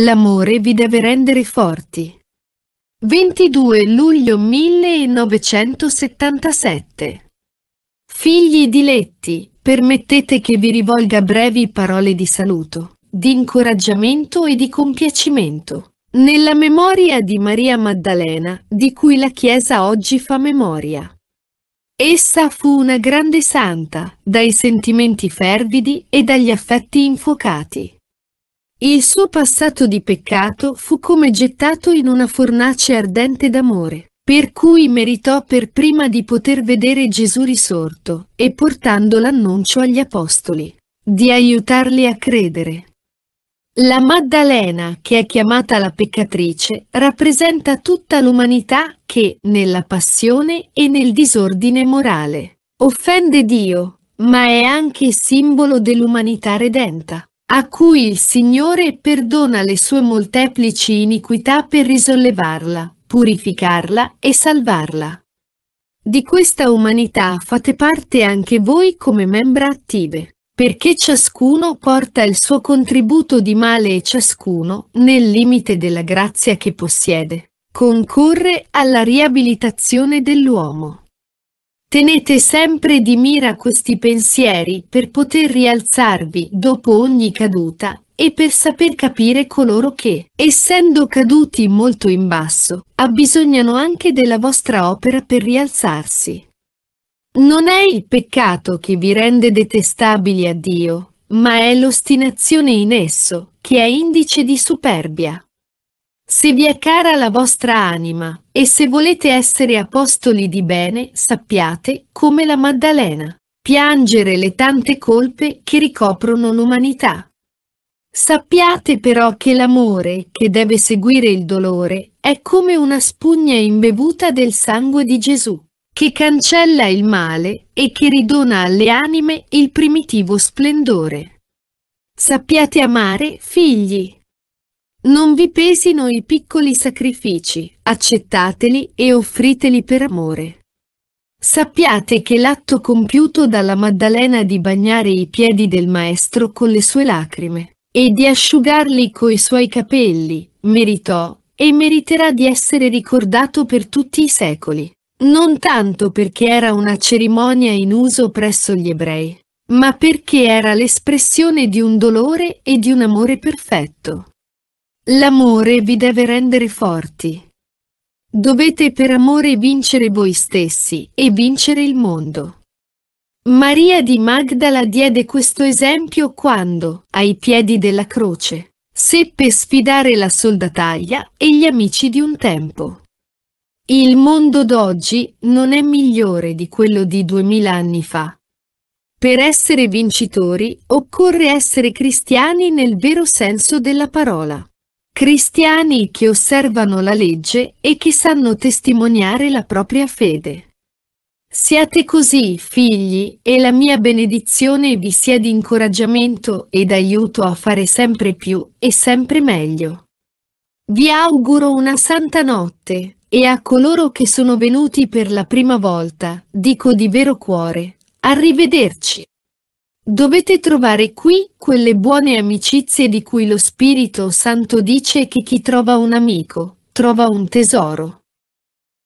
L'amore vi deve rendere forti. 22 luglio 1977 Figli diletti, permettete che vi rivolga brevi parole di saluto, di incoraggiamento e di compiacimento. Nella memoria di Maria Maddalena, di cui la Chiesa oggi fa memoria. Essa fu una grande santa, dai sentimenti fervidi e dagli affetti infuocati. Il suo passato di peccato fu come gettato in una fornace ardente d'amore, per cui meritò per prima di poter vedere Gesù risorto e portando l'annuncio agli apostoli, di aiutarli a credere. La Maddalena, che è chiamata la peccatrice, rappresenta tutta l'umanità che, nella passione e nel disordine morale, offende Dio, ma è anche simbolo dell'umanità redenta a cui il Signore perdona le sue molteplici iniquità per risollevarla, purificarla e salvarla. Di questa umanità fate parte anche voi come membra attive, perché ciascuno porta il suo contributo di male e ciascuno, nel limite della grazia che possiede, concorre alla riabilitazione dell'uomo. Tenete sempre di mira questi pensieri per poter rialzarvi dopo ogni caduta e per saper capire coloro che, essendo caduti molto in basso, abbisognano anche della vostra opera per rialzarsi. Non è il peccato che vi rende detestabili a Dio, ma è l'ostinazione in esso, che è indice di superbia. Se vi è cara la vostra anima, e se volete essere apostoli di bene, sappiate, come la Maddalena, piangere le tante colpe che ricoprono l'umanità. Sappiate però che l'amore, che deve seguire il dolore, è come una spugna imbevuta del sangue di Gesù, che cancella il male e che ridona alle anime il primitivo splendore. Sappiate amare, figli, non vi pesino i piccoli sacrifici, accettateli e offriteli per amore. Sappiate che l'atto compiuto dalla Maddalena di bagnare i piedi del Maestro con le sue lacrime e di asciugarli coi suoi capelli meritò e meriterà di essere ricordato per tutti i secoli, non tanto perché era una cerimonia in uso presso gli ebrei, ma perché era l'espressione di un dolore e di un amore perfetto. L'amore vi deve rendere forti. Dovete per amore vincere voi stessi e vincere il mondo. Maria di Magdala diede questo esempio quando, ai piedi della croce, seppe sfidare la soldataglia e gli amici di un tempo. Il mondo d'oggi non è migliore di quello di duemila anni fa. Per essere vincitori occorre essere cristiani nel vero senso della parola. Cristiani che osservano la legge e che sanno testimoniare la propria fede. Siate così, figli, e la mia benedizione vi sia di incoraggiamento ed aiuto a fare sempre più e sempre meglio. Vi auguro una santa notte, e a coloro che sono venuti per la prima volta, dico di vero cuore, arrivederci. Dovete trovare qui quelle buone amicizie di cui lo Spirito Santo dice che chi trova un amico, trova un tesoro.